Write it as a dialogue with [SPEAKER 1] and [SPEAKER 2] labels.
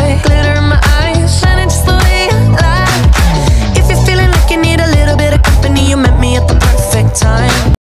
[SPEAKER 1] night.